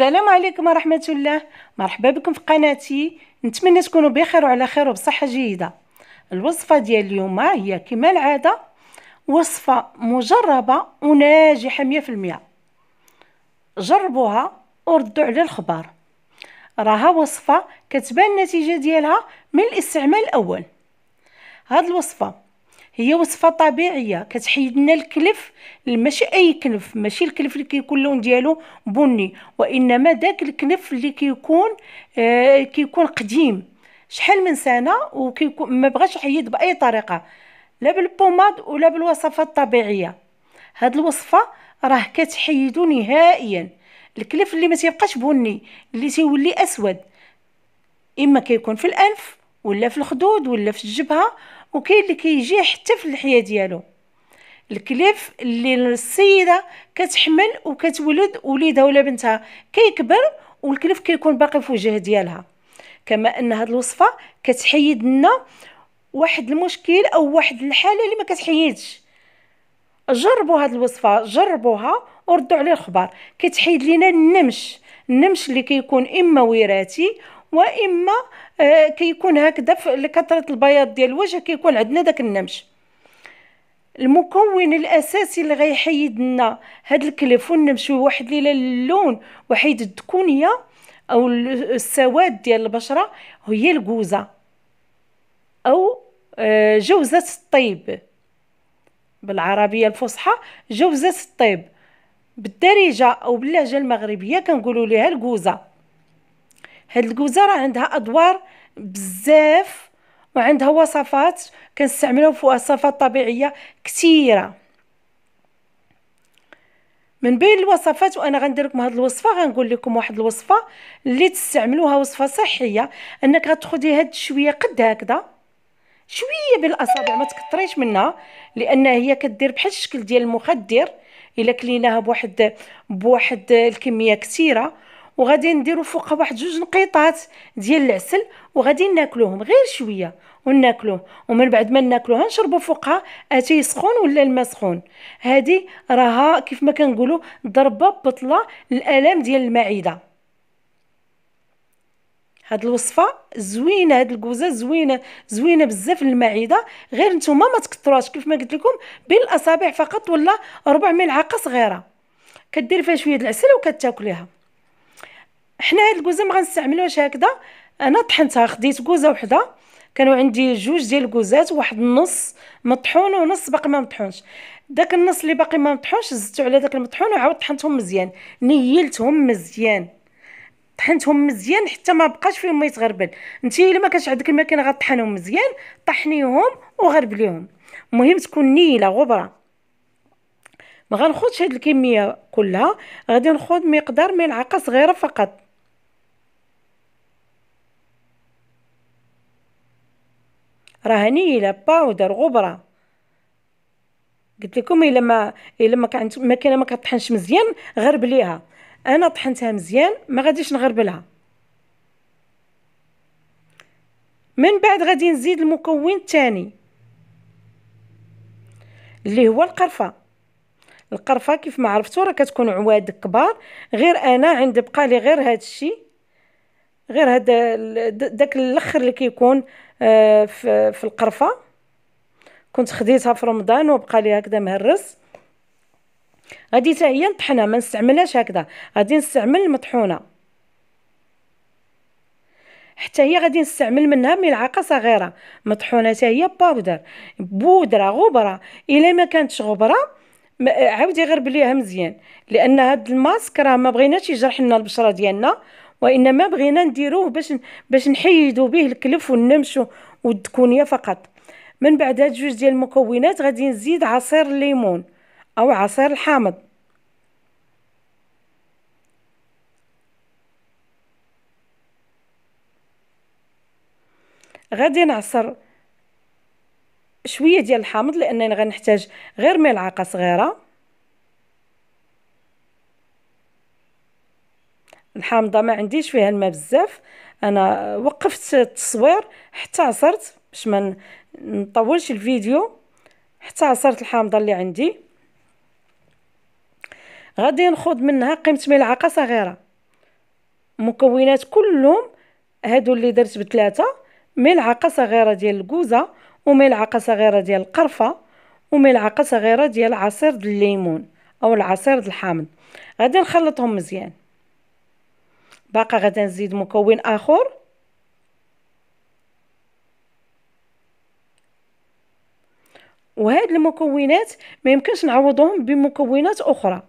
السلام عليكم ورحمة الله. مرحبا بكم في قناتي. نتمنى تكونوا بخير وعلى خير وبصحة جيدة. الوصفة ديال اليوم هي كما العادة وصفة مجربة وناجحة مية في المية. جربوها وردوا على الخبر راها وصفة كتبان النتيجة ديالها من الاستعمال الأول. هاد الوصفة هي وصفة طبيعية كتحيد لنا الكلف ماشي أي كلف ماشي الكلف اللي كيكون اللون ديالو بني وإنما داك الكلف اللي كيكون آه كيكون قديم. شحال من سنة وكيكون ما بغاش يحيد بأي طريقة لا بالبوماد ولا بالوصفات الطبيعية. هاد الوصفة راه كتحيدو نهائيا. الكلف اللي ما تيبقاش بني اللي تيولي أسود إما كيكون في الأنف ولا في الخدود ولا في الجبهة وكاين اللي كيجي حتى في اللحيه ديالو. الكليف اللي السيدة كتحمل وكتولد وليدها ولا بنتها كيكبر والكليف كيكون باقي في وجه ديالها. كما أن هذه الوصفة كتحيد لنا واحد المشكل أو واحد الحالة اللي ما كتحيدش. جربوا هذه الوصفة جربوها وردوا عليه الخبر كتحيد لنا النمش. النمش اللي كيكون إما وراثي وإما آه كيكون هكذا لكثرة البياض ديال الوجه كيكون عندنا داك النمش. المكون الأساسي اللي غيحيد لنا هاد الكلف والنمش واحد ليلة اللون وحيد الدكونية أو السواد ديال البشرة هي الكوزه أو آه جوزة الطيب. بالعربية الفصحى جوزة الطيب. بالدارجة أو باللهجة المغربية كنقولوا ليها الكوزه هاد الكوزه راه عندها أدوار بزاف وعندها وصفات كنستعملوها في وصفات طبيعية كثيرة. من بين الوصفات وأنا غندير لكم هذه الوصفة غنقول لكم واحد الوصفة اللي تستعملوها وصفة صحية أنك غتاخدي هاد شوية قد هكذا شوية بالأصابع ما تكثريش منها لأن هي كدير بحال الشكل ديال المخدر إلا كليناها بواحد بواحد الكمية كثيرة. وغادي نديرو فوقها واحد جوج نقيطات ديال العسل وغادي ناكلوهم غير شوية وناكلوه. ومن بعد ما ناكلوها نشربوا فوقها أتاي سخون ولا الماء سخون. هذه راها كيف ما كنقولوا ضربة بطلة الالام ديال المعدة. هاد الوصفة زوينة هاد الكوزة زوينة زوينة بزاف للمعدة. غير نتوما ما تكثروهاش كيف ما قلت لكم بين الاصابع فقط ولا ربع ملعقة صغيرة. كدير فيها شوية العسل وكتاكليها. حنا هاد الكوزة ما غنستعملوهاش هكذا. أنا طحنتها خديت كوزة وحدة. كانوا عندي جوج ديال الكوزات واحد النص مطحون ونص باقي ما مطحونش. داك النص اللي باقي ما مطحونش زدتو على داك المطحون وعاود طحنتهم مزيان. نيلتهم مزيان. طحنتهم مزيان حتى ما بقاش فيهم ما يتغربل. انت إلا ما كانش عندك الماكينة غطحنهم مزيان طحنيهم وغربليهم. المهم تكون نيلة غبرة. ما غناخذش هاد الكمية كلها. غادي ناخذ مقدار ملعقة صغيرة فقط. راه نيله باودر غبرة. قلت لكم إلا ما إلا ما كانت ما كاينة ما كطحنش مزيان غربليها أنا طحنتها مزيان ما غاديش نغربلها من بعد غادي نزيد المكون الثاني اللي هو القرفة. القرفة كيف ما عرفتوا راه كتكون عواد كبار غير أنا عندي بقى لي غير هذا الشيء غير هذا داك الآخر اللي كيكون آه في, في القرفة. كنت خديتها في رمضان وبقى لي هكذا مهرس. غادي حتى هي نطحنها ما نستعملهاش هكذا. غادي نستعمل المطحونه حتى هي غادي نستعمل منها ملعقة صغيرة. مطحونة حتى هي powder بودرة غبرة. إلا ما كانتش غبرة عاودي غربليها مزيان. لأن هاد الماسك راه ما بغيناش يجرح لنا البشرة ديالنا. وإنما بغينا نديروه باش باش نحيدوا به الكلف والنمش والدكونيه فقط. من بعد هاد جوج ديال المكونات غادي نزيد عصير الليمون أو عصير الحامض. غادي نعصر شوية ديال الحامض لأنني غنحتاج غير ملعقة صغيرة. الحامضه ما عنديش فيها الماء بزاف. أنا وقفت التصوير حتى عصرت باش ما نطولش الفيديو حتى عصرت الحامضة اللي عندي. غادي ناخذ منها قيمة ملعقة صغيرة. مكونات كلهم هادو اللي درت بثلاثة ملعقة صغيرة ديال الكوزة وملعقة صغيرة ديال القرفة وملعقة صغيرة ديال عصير الليمون أو العصير الحامض. غادي نخلطهم مزيان. باقا غادي نزيد مكون آخر. وهاد المكونات ما يمكنش نعوضوهم بمكونات أخرى.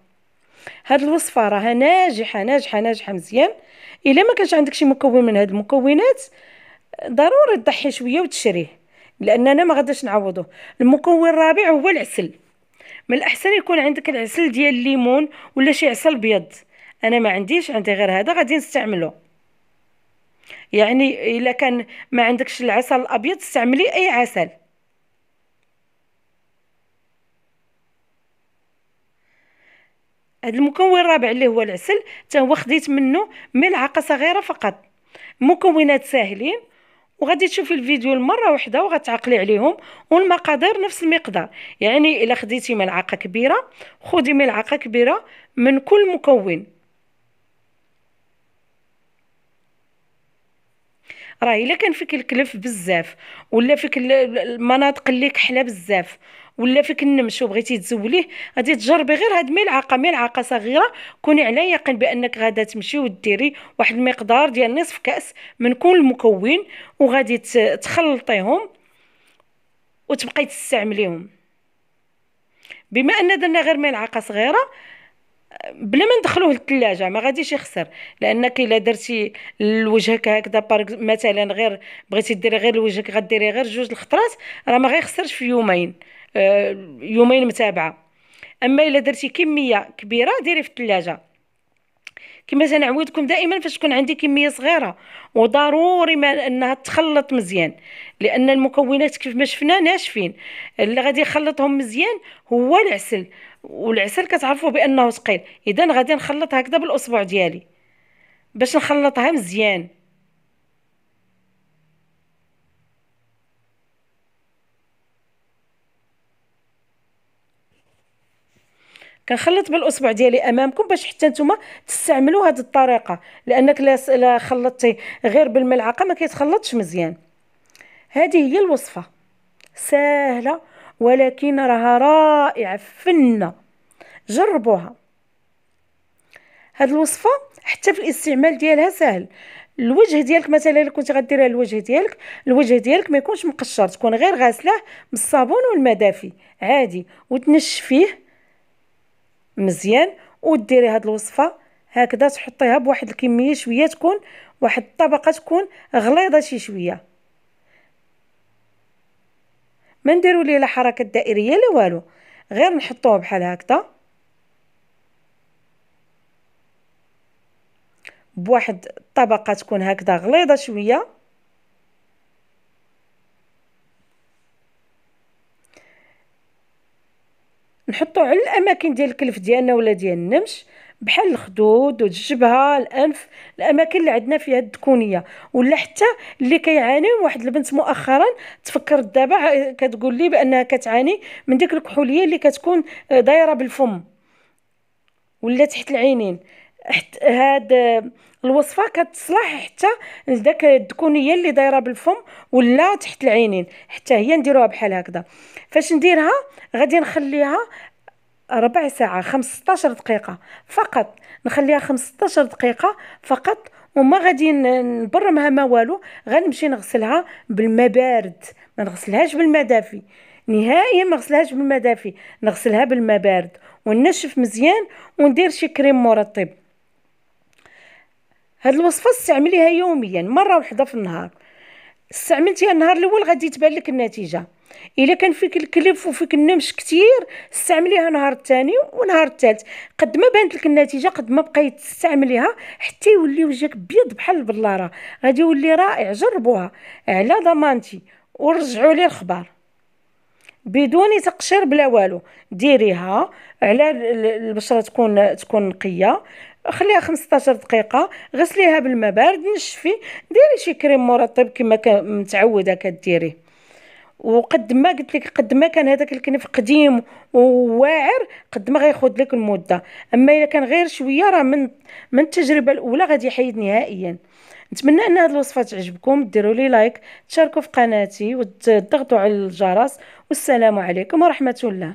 هاد الوصفة راها ناجحة ناجحة ناجحة مزيان. إلا ما كانش عندك شي مكون من هاد المكونات ضروري تضحي شوية وتشريه لاننا ما غاداش نعوضوه المكون الرابع هو العسل. من الأحسن يكون عندك العسل ديال الليمون ولا شي عسل بيض أنا ما عنديش عندي غير هذا غادي نستعمله يعني إلا كان ما عندكش العسل الأبيض استعملي أي عسل. هذا المكون الرابع اللي هو العسل حتى هو خديت منه ملعقة صغيرة فقط. مكونات ساهلين وغادي تشوفي الفيديو المره واحدة وغتعقلي عليهم والمقادير نفس المقدار. يعني إلا خديتي ملعقة كبيرة خدي ملعقة كبيرة من كل مكون. راه الا كان فيك الكلف بزاف ولا فيك المناطق اللي كحله بزاف ولا فيك النمش وبغيتي تزوليه غادي تجربي غير هاد ملعقه ملعقه صغيرة كوني على يقين بأنك غادا تمشي وديري واحد المقدار ديال نصف كأس من كل مكون وغادي تخلطيهم وتبقاي تستعمليهم. بما أن درنا غير ملعقه صغيرة بلا ما ندخلوه للثلاجة ما غاديش يخسر. لأنك إلا درتي لوجهك هكذا مثلا غير بغيتي ديري غير لوجهك غديري غير جوج الخطرات راه ما غيخسرش في يومين. آه، يومين متابعة. أما إلا درتي كمية كبيرة ديري في الثلاجة. كما تنعودكم دائما فاش تكون عندي كمية صغيرة. وضروري ما إنها تخلط مزيان. لأن المكونات كيف ما شفنا ناشفين. اللي غادي يخلطهم مزيان هو العسل. والعسل كتعرفوا بأنه ثقيل. إذا غادي نخلط هكذا بالاصبع ديالي باش نخلطها مزيان. كنخلط بالاصبع ديالي أمامكم باش حتى نتوما تستعملوا هذه الطريقة لأنك لا خلطتي غير بالملعقة ما كيتخلطش مزيان. هذه هي الوصفة. سهلة ولكن راها رائعة فنة جربوها. هاد الوصفة حتى في الاستعمال ديالها سهل الوجه ديالك مثلا إلا كنت غديرها الوجه ديالك الوجه ديالك ما يكونش مقشر تكون غير غاسلاه بالصابون والماء دافي عادي وتنشفيه مزيان وديري هاد الوصفة هكذا تحطيها بواحد الكمية شوية تكون واحد الطبقة تكون غليظة شي شوية. ما نديروا ليه لا حركة دائرية لا والو. غير نحطوه بحال هكذا. بواحد الطبقة تكون هكذا غليظة شوية. نحطو على الأماكن ديال الكلف ديالنا ولا ديال النمش. بحال الخدود والجبهه الأنف الأماكن اللي عندنا فيها الدكونية. ولا حتى اللي كيعاني واحد البنت مؤخرا تفكرت دابا كتقول لي بأنها كتعاني من ديك الكحولية اللي كتكون دايرة بالفم. ولا تحت العينين. هاد الوصفة كتصلح حتى لذاك الدكونية اللي دايرة بالفم ولا تحت العينين. حتى هي نديروها بحال هكذا. فاش نديرها غادي نخليها ربع ساعة 15 دقيقة فقط. نخليها 15 دقيقة فقط وما غادي نبرمها ما والو. غنمشي نغسلها بالماء بارد ما نغسلهاش بالماء دافي نهائيا ما نغسلهاش بالماء دافي نغسلها بالماء بارد ونشف مزيان وندير شي كريم مرطب. هاد الوصفة استعمليها يوميا مرة واحدة في النهار. استعملتيها النهار الأول غادي تبان لك النتيجة. إلا كان فيك الكلف وفيك النمش كتير استعمليها نهار الثاني ونهار الثالث. قد ما بانت لك النتيجة قد ما بقيت تستعمليها حتى يولي وجهك بيض بحال البلارة. غادي يولي رائع جربوها. على ضمانتي ورجعوا لي الخبر. بدون تقشير بلا والو. ديريها. على البشرة تكون تكون نقية. خليها 15 دقيقة غسليها بالماء بارد نشفي ديري شي كريم مرطب كما متعودة كديري. وقد ما قلت لك قد ما كان هذاك الكنف قديم وواعر قد ما غياخذ لك المدة. أما إلا كان غير شوية راه من من التجربة الأولى غادي يحيد نهائيا. نتمنى أن هذه الوصفه تعجبكم. ديروا لي لايك تشاركوا في قناتي وتضغطوا على الجرس. والسلام عليكم ورحمة الله.